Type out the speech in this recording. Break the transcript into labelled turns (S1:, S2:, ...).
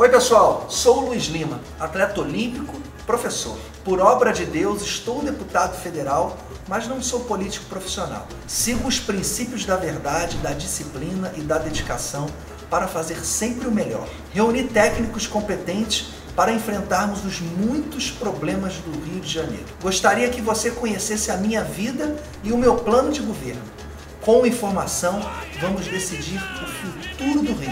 S1: Oi pessoal, sou Luiz Lima, atleta olímpico, professor. Por obra de Deus, estou deputado federal, mas não sou político profissional. Sigo os princípios da verdade, da disciplina e da dedicação para fazer sempre o melhor. Reuni técnicos competentes para enfrentarmos os muitos problemas do Rio de Janeiro. Gostaria que você conhecesse a minha vida e o meu plano de governo. Com informação, vamos decidir o futuro do Rio.